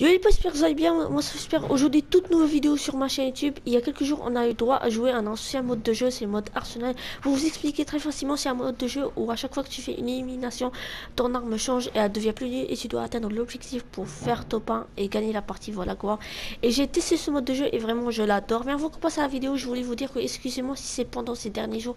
Yo les potes, j'espère que vous allez bien, moi j'espère aujourd'hui toute nouvelle vidéo sur ma chaîne YouTube. Il y a quelques jours on a eu droit à jouer un ancien mode de jeu, c'est le mode Arsenal. Pour vous expliquer très facilement, c'est un mode de jeu où à chaque fois que tu fais une élimination, ton arme change et elle devient plus nulle et tu dois atteindre l'objectif pour faire top 1 et gagner la partie, voilà quoi. Et j'ai testé ce mode de jeu et vraiment je l'adore. Mais avant qu'on passe à la vidéo, je voulais vous dire que excusez-moi si c'est pendant ces derniers jours,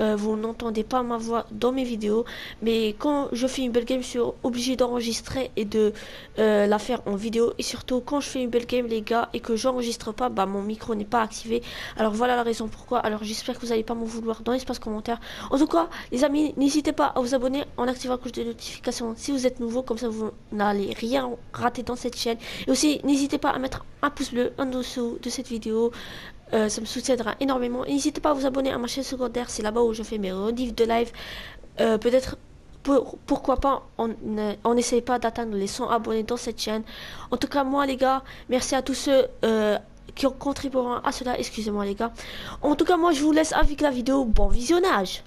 euh, vous n'entendez pas ma voix dans mes vidéos. Mais quand je fais une belle game, je suis obligé d'enregistrer et de euh, la faire en vidéo et surtout quand je fais une belle game les gars et que j'enregistre pas bah mon micro n'est pas activé. Alors voilà la raison pourquoi. Alors j'espère que vous n'allez pas m'en vouloir dans l'espace commentaire. En tout cas les amis n'hésitez pas à vous abonner en activant la cloche de notification si vous êtes nouveau. Comme ça vous n'allez rien rater dans cette chaîne. Et aussi n'hésitez pas à mettre un pouce bleu en dessous de cette vidéo. Euh, ça me soutiendra énormément. N'hésitez pas à vous abonner à ma chaîne secondaire. C'est là-bas où je fais mes rediffs de live. Euh, peut-être pourquoi pas on n'essaye pas d'atteindre les 100 abonnés dans cette chaîne. En tout cas, moi les gars, merci à tous ceux euh, qui ont contribué à cela. Excusez-moi les gars. En tout cas, moi je vous laisse avec la vidéo. Bon visionnage